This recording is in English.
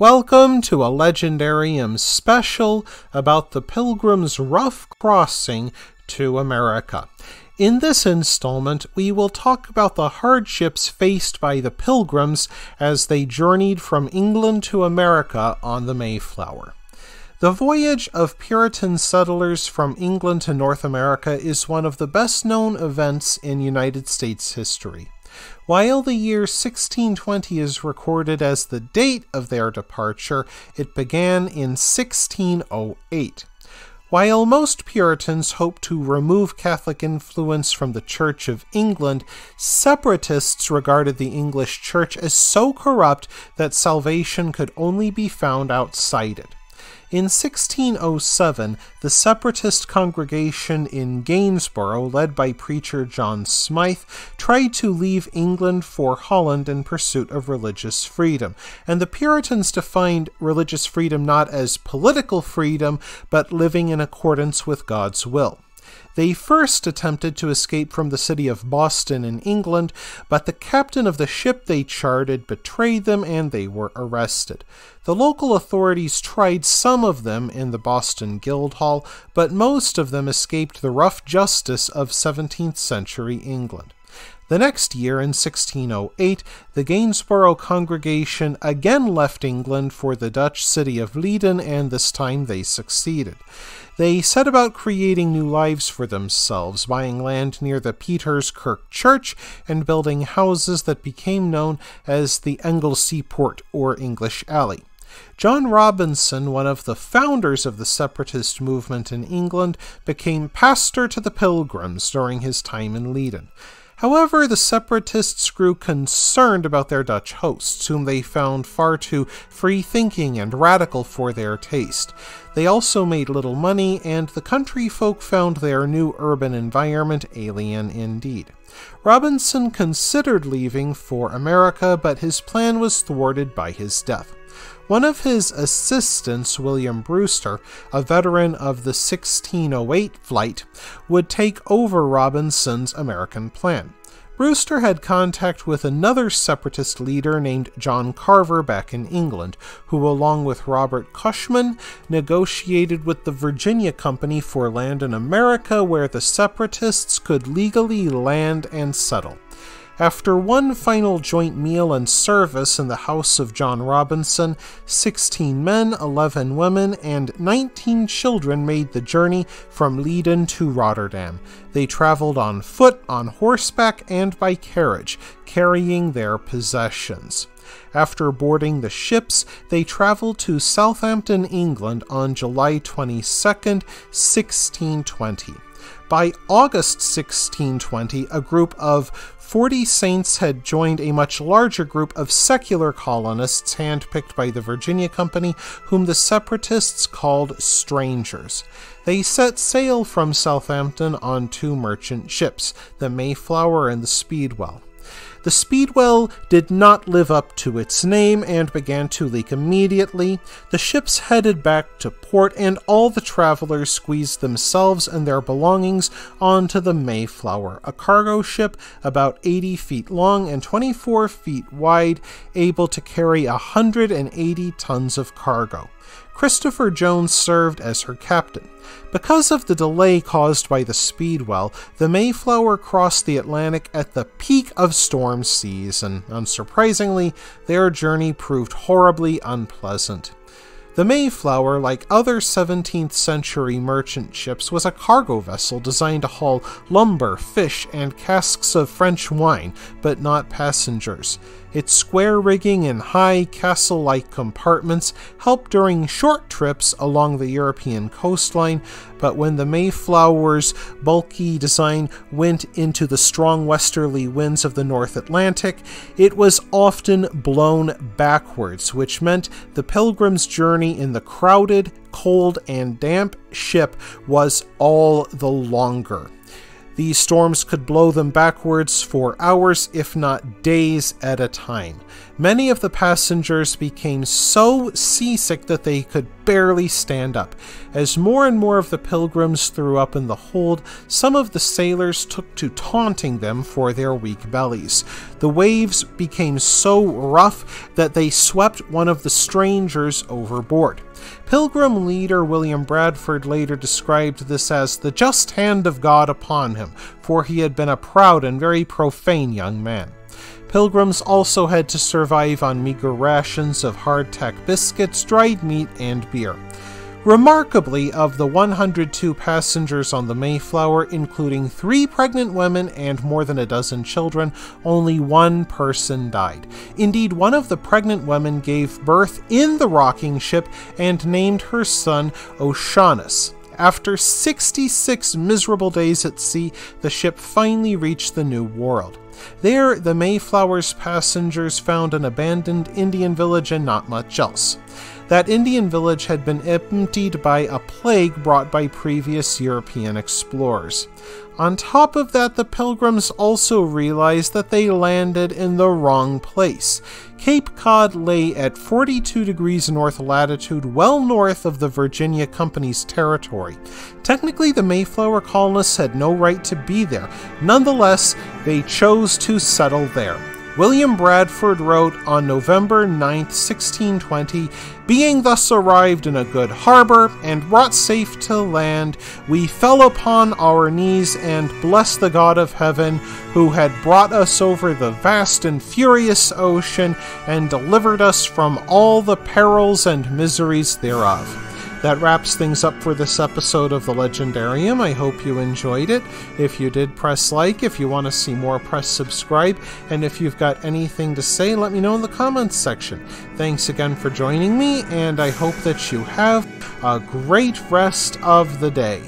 Welcome to a Legendarium special about the Pilgrim's rough crossing to America. In this installment, we will talk about the hardships faced by the Pilgrims as they journeyed from England to America on the Mayflower. The voyage of Puritan settlers from England to North America is one of the best known events in United States history. While the year 1620 is recorded as the date of their departure, it began in 1608. While most Puritans hoped to remove Catholic influence from the Church of England, separatists regarded the English Church as so corrupt that salvation could only be found outside it. In 1607, the separatist congregation in Gainsborough, led by preacher John Smythe, tried to leave England for Holland in pursuit of religious freedom, and the Puritans defined religious freedom not as political freedom, but living in accordance with God's will. They first attempted to escape from the city of Boston in England, but the captain of the ship they chartered betrayed them and they were arrested. The local authorities tried some of them in the Boston Guildhall, but most of them escaped the rough justice of 17th century England. The next year, in 1608, the Gainsborough congregation again left England for the Dutch city of Leiden, and this time they succeeded. They set about creating new lives for themselves, buying land near the Pieterskerk Church and building houses that became known as the Engelse Poort or English Alley. John Robinson, one of the founders of the separatist movement in England, became pastor to the Pilgrims during his time in Leiden. However, the separatists grew concerned about their Dutch hosts, whom they found far too free thinking and radical for their taste. They also made little money, and the country folk found their new urban environment alien indeed. Robinson considered leaving for America, but his plan was thwarted by his death. One of his assistants, William Brewster, a veteran of the 1608 flight, would take over Robinson's American plan. Brewster had contact with another separatist leader named John Carver back in England, who, along with Robert Cushman, negotiated with the Virginia Company for land in America where the separatists could legally land and settle. After one final joint meal and service in the house of John Robinson, 16 men, 11 women, and 19 children made the journey from Leiden to Rotterdam. They traveled on foot, on horseback, and by carriage, carrying their possessions. After boarding the ships, they traveled to Southampton, England on July 22, 1620. By August 1620, a group of 40 saints had joined a much larger group of secular colonists handpicked by the Virginia Company, whom the separatists called strangers. They set sail from Southampton on two merchant ships, the Mayflower and the Speedwell. The Speedwell did not live up to its name and began to leak immediately. The ships headed back to port, and all the travelers squeezed themselves and their belongings onto the Mayflower, a cargo ship about 80 feet long and 24 feet wide, able to carry 180 tons of cargo. Christopher Jones served as her captain. Because of the delay caused by the Speedwell, the Mayflower crossed the Atlantic at the peak of storm seas, and unsurprisingly, their journey proved horribly unpleasant. The Mayflower, like other 17th century merchant ships, was a cargo vessel designed to haul lumber, fish, and casks of French wine, but not passengers. Its square rigging and high castle like compartments helped during short trips along the European coastline, but when the Mayflower's bulky design went into the strong westerly winds of the North Atlantic, it was often blown backwards, which meant the pilgrim's journey in the crowded, cold, and damp ship was all the longer. These storms could blow them backwards for hours, if not days, at a time. Many of the passengers became so seasick that they could barely stand up. As more and more of the pilgrims threw up in the hold, some of the sailors took to taunting them for their weak bellies. The waves became so rough that they swept one of the strangers overboard. Pilgrim leader William Bradford later described this as the just hand of God upon him, for he had been a proud and very profane young man. Pilgrims also had to survive on meager rations of hardtack biscuits, dried meat, and beer. Remarkably, of the 102 passengers on the Mayflower, including three pregnant women and more than a dozen children, only one person died. Indeed, one of the pregnant women gave birth in the rocking ship and named her son Oceanus. After 66 miserable days at sea, the ship finally reached the New World. There, the Mayflower's passengers found an abandoned Indian village and not much else. That Indian village had been emptied by a plague brought by previous European explorers. On top of that, the pilgrims also realized that they landed in the wrong place. Cape Cod lay at 42 degrees north latitude, well north of the Virginia Company's territory. Technically, the Mayflower colonists had no right to be there. Nonetheless, they to settle there. William Bradford wrote on November 9, 1620, Being thus arrived in a good harbor, and brought safe to land, we fell upon our knees and blessed the God of heaven, who had brought us over the vast and furious ocean, and delivered us from all the perils and miseries thereof. That wraps things up for this episode of the Legendarium. I hope you enjoyed it. If you did, press like. If you want to see more, press subscribe. And if you've got anything to say, let me know in the comments section. Thanks again for joining me, and I hope that you have a great rest of the day.